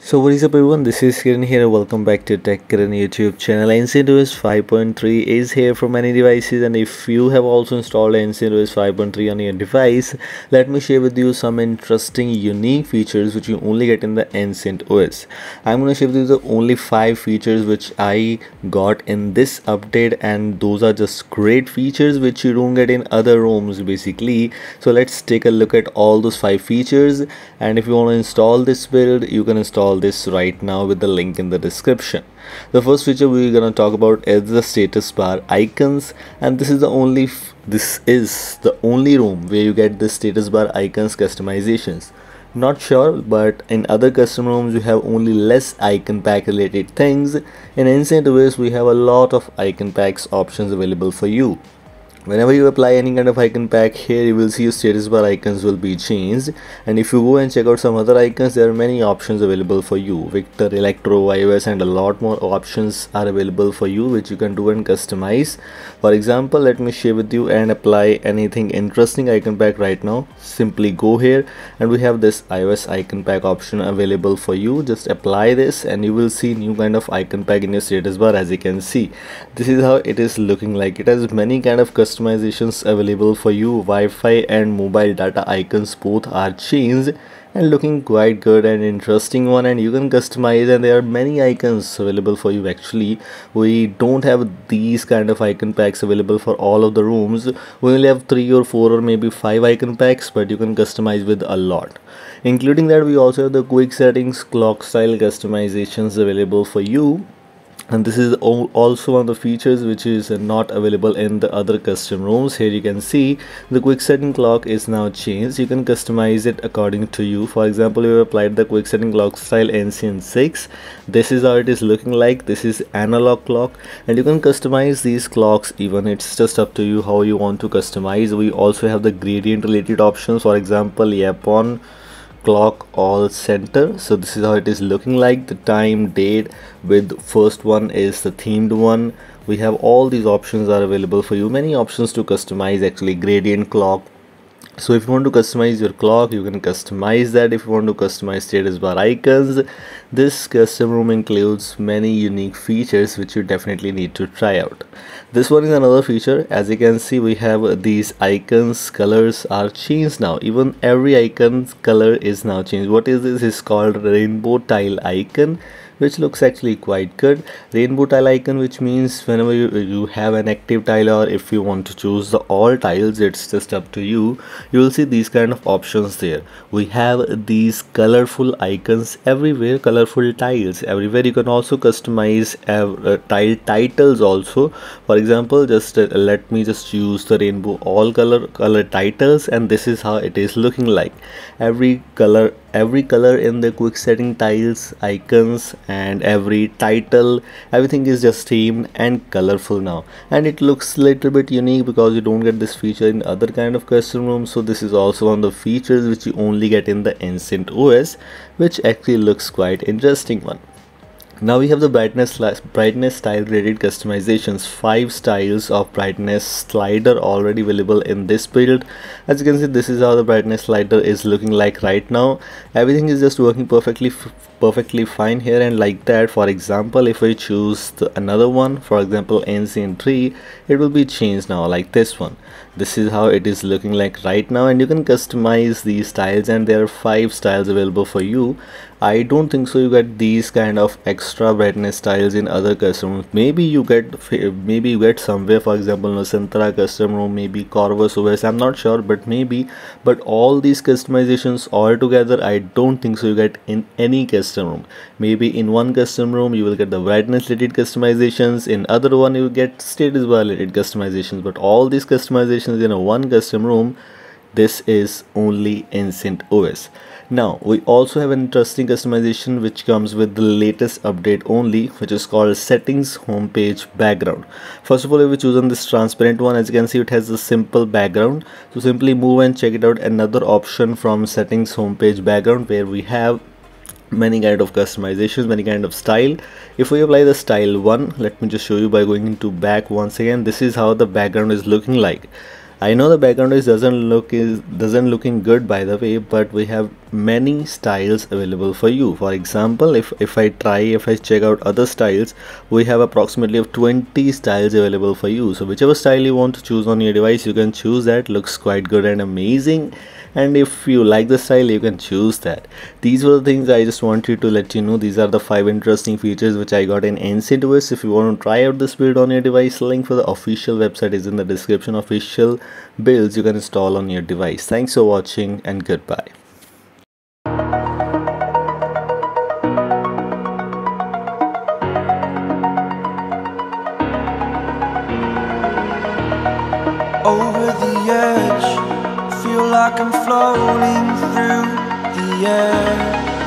So what is up everyone, this is Karan here, welcome back to Tech Karan YouTube channel. Ancient OS 5.3 is here for many devices and if you have also installed Ancient OS 5.3 on your device, let me share with you some interesting unique features which you only get in the OS. I'm going to share with you the only 5 features which I got in this update and those are just great features which you don't get in other ROMs basically. So let's take a look at all those 5 features and if you want to install this build, you can install all this right now with the link in the description. The first feature we're gonna talk about is the status bar icons and this is the only this is the only ROM where you get the status bar icons customizations. Not sure but in other custom ROMs you have only less icon pack related things. In Ancient OS we have a lot of icon packs options available for you whenever you apply any kind of icon pack here you will see your status bar icons will be changed. And if you go and check out some other icons there are many options available for you. Victor electro ios and a lot more options are available for you which you can do and customize. For example let me share with you and apply anything interesting icon pack right now. Simply go here and we have this ios icon pack option available for you. Just apply this and you will see new kind of icon pack in your status bar as you can see. This is how it is looking like. It has many kind of custom customizations available for you. Wi-Fi and mobile data icons both are changed and looking quite good and interesting one and you can customize and there are many icons available for you. Actually we don't have these kind of icon packs available for all of the ROMs. We only have three or four or maybe five icon packs but you can customize with a lot. Including that we also have the quick settings clock style customizations available for you and this is also one of the features which is not available in the other custom ROMs. Here you can see the quick setting clock is now changed. You can customize it according to you. For example you applied the quick setting clock style ancient 6 this is how it is looking like. This is analog clock. And you can customize these clocks even. It's just up to you how you want to customize. We also have the gradient related options. For example Yapon clock all center. So this is how it is looking like. The time date with first one is the themed one. We have all these options are available for you. Many options to customize. Actually gradient clock so if you want to customize your clock you can customize that. If you want to customize status bar icons this custom ROM includes many unique features which you definitely need to try out. This one is another feature. As you can see we have these icons. Colors are changed now. Even every icon's color is now changed. What is this? Is called rainbow tile icon which looks actually quite good. Rainbow tile icon which means whenever you, you have an active tile or if you want to choose the all tiles it's just up to you. You will see these kind of options there. We have these colorful icons everywhere colorful tiles everywhere. You can also customize uh, tile titles also. For example just uh, let me just use the rainbow all color color titles and this is how it is looking like. Every color every color in the quick setting tiles icons and every title everything is just themed and colorful now. And it looks a little bit unique because you don't get this feature in other kind of custom ROMs so this is also one of the features which you only get in the ancient os which actually looks quite interesting one now we have the brightness brightness style graded customizations. Five styles of brightness slider already available in this build. As you can see this is how the brightness slider is looking like right now. Everything is just working perfectly perfectly fine here. And like that for example if we choose the, another one for example ancient 3 it will be changed now like this one. This is how it is looking like right now. And you can customize these styles and there are five styles available for you. I don't think so you get these kind of extra brightness styles in other custom ROMs. Maybe you get maybe you get somewhere for example Nusantara custom ROM maybe Corvus OS I'm not sure but maybe but all these customizations all together I don't think so you get in any custom ROM. Maybe in one custom ROM you will get the brightness related customizations in other one you get status bar related customizations but all these customizations in a one custom ROM this is only Ancient OS now we also have an interesting customization which comes with the latest update only which is called settings homepage background. First of all if we choose on this transparent one as you can see it has a simple background. So simply move and check it out. Another option from settings homepage background where we have many kind of customizations many kind of style. If we apply the style one let me just show you by going into back once again. This is how the background is looking like I know the background is doesn't look is doesn't looking good by the way but we have many styles available for you. For example if if i try if i check out other styles we have approximately of 20 styles available for you. So whichever style you want to choose on your device you can choose that. Looks quite good and amazing and if you like the style you can choose that. These were the things i just wanted to let you know. These are the five interesting features which i got in ancient os if you want to try out this build on your device link for the official website is in the description. Official builds you can install on your device. Thanks for watching and goodbye. Over the edge. Feel like I'm floating through the air.